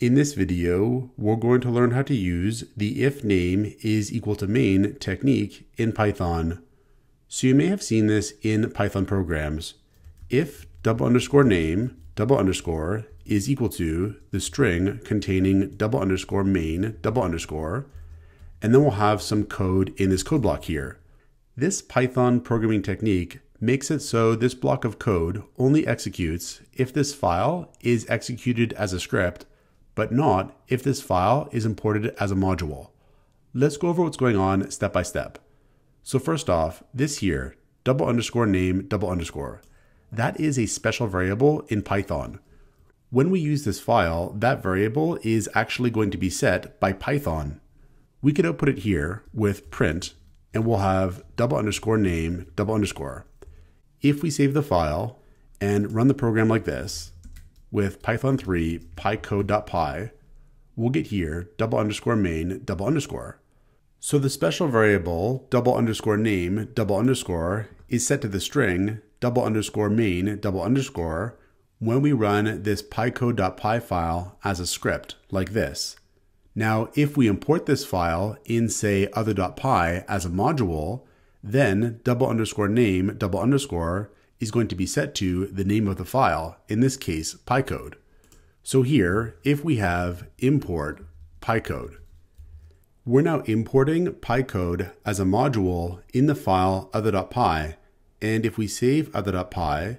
In this video, we're going to learn how to use the if name is equal to main technique in Python. So you may have seen this in Python programs. If double underscore name double underscore is equal to the string containing double underscore main double underscore, and then we'll have some code in this code block here. This Python programming technique makes it so this block of code only executes if this file is executed as a script but not if this file is imported as a module. Let's go over what's going on step by step. So first off, this here, double underscore name double underscore, that is a special variable in Python. When we use this file, that variable is actually going to be set by Python. We could output it here with print, and we'll have double underscore name double underscore. If we save the file and run the program like this, with Python 3 pycode.py, we'll get here double underscore main double underscore. So the special variable double underscore name double underscore is set to the string double underscore main double underscore when we run this pycode.py file as a script like this. Now, if we import this file in say other.py as a module, then double underscore name double underscore is going to be set to the name of the file, in this case, pycode. So here, if we have import pycode, we're now importing pycode as a module in the file other.py. And if we save other.py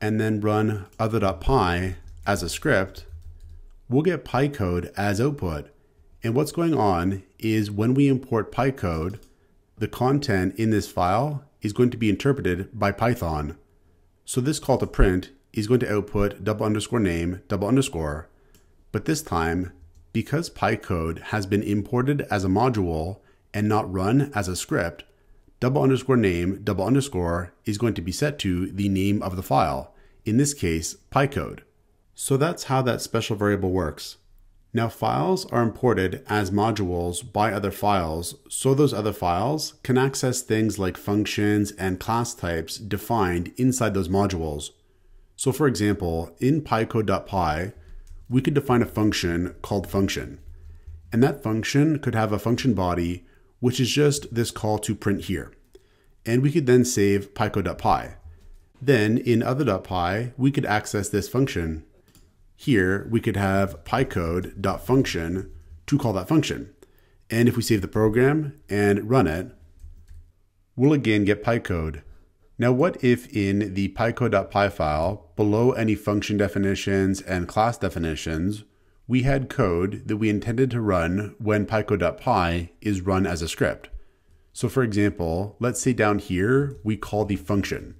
and then run other.py as a script, we'll get pycode as output. And what's going on is when we import pycode, the content in this file is going to be interpreted by Python. So this call to print is going to output double underscore name double underscore, but this time, because PyCode has been imported as a module and not run as a script, double underscore name double underscore is going to be set to the name of the file, in this case, PyCode. So that's how that special variable works. Now files are imported as modules by other files, so those other files can access things like functions and class types defined inside those modules. So for example, in pycode.py, we could define a function called function. And that function could have a function body, which is just this call to print here. And we could then save pycode.py. Then in other.py, we could access this function here we could have pycode.function to call that function. And if we save the program and run it, we'll again get pycode. Now what if in the pycode.py file, below any function definitions and class definitions, we had code that we intended to run when pycode.py is run as a script. So for example, let's say down here, we call the function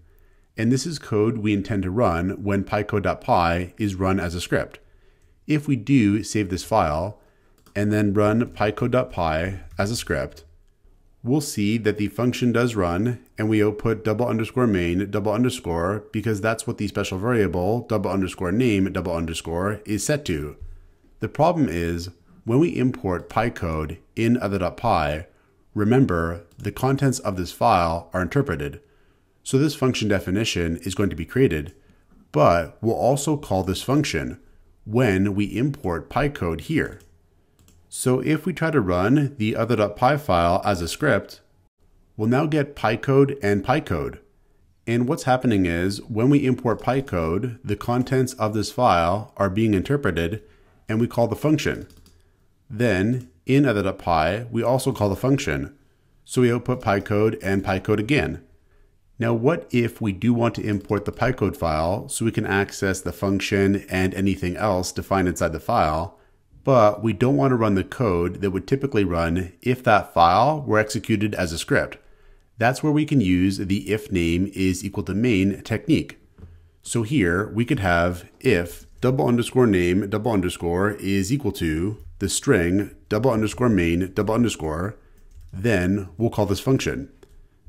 and this is code we intend to run when pycode.py is run as a script. If we do save this file and then run pycode.py as a script, we'll see that the function does run and we output double underscore main double underscore because that's what the special variable double underscore name double underscore is set to. The problem is when we import pycode in other.py, remember the contents of this file are interpreted. So this function definition is going to be created, but we'll also call this function when we import pycode here. So if we try to run the other.py file as a script, we'll now get pycode and pycode. And what's happening is when we import pycode, the contents of this file are being interpreted and we call the function. Then in other.py, we also call the function. So we output pycode and pycode again. Now, what if we do want to import the pycode file so we can access the function and anything else defined inside the file, but we don't want to run the code that would typically run if that file were executed as a script? That's where we can use the if name is equal to main technique. So here we could have if double underscore name double underscore is equal to the string double underscore main double underscore, then we'll call this function.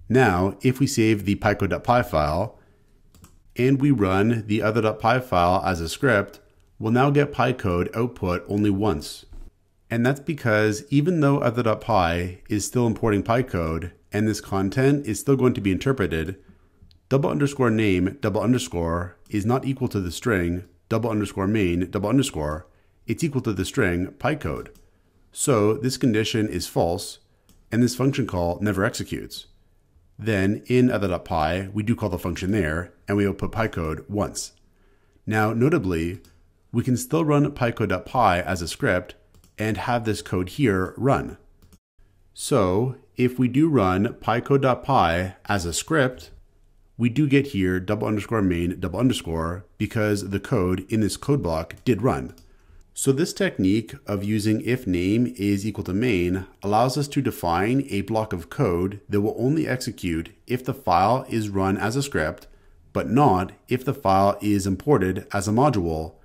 Now, if we save the pycode.py file and we run the other.py file as a script, we'll now get pycode output only once. And that's because even though other.py is still importing pycode and this content is still going to be interpreted, double underscore name double underscore is not equal to the string double underscore main double underscore. it's equal to the string pycode. So this condition is false, and this function call never executes. Then in other.py, we do call the function there, and we output pycode once. Now, notably, we can still run pycode.py as a script and have this code here run. So if we do run pycode.py as a script, we do get here double underscore main double underscore because the code in this code block did run. So this technique of using if name is equal to main allows us to define a block of code that will only execute if the file is run as a script, but not if the file is imported as a module.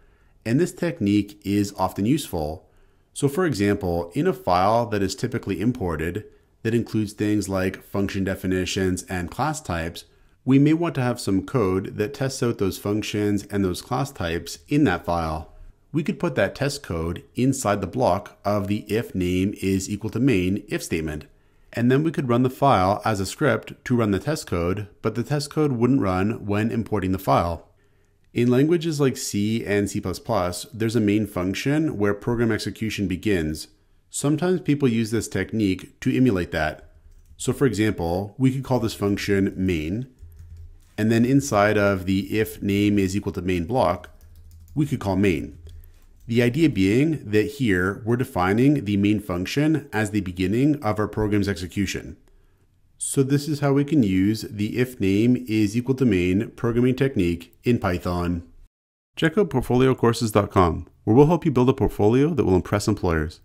And this technique is often useful. So for example, in a file that is typically imported, that includes things like function definitions and class types, we may want to have some code that tests out those functions and those class types in that file we could put that test code inside the block of the if name is equal to main if statement. And then we could run the file as a script to run the test code, but the test code wouldn't run when importing the file. In languages like C and C++, there's a main function where program execution begins. Sometimes people use this technique to emulate that. So for example, we could call this function main, and then inside of the if name is equal to main block, we could call main. The idea being that here we're defining the main function as the beginning of our program's execution. So this is how we can use the if name is equal to main programming technique in Python. Check out portfoliocourses.com where we'll help you build a portfolio that will impress employers.